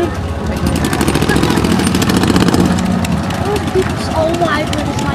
Oh, oh my goodness.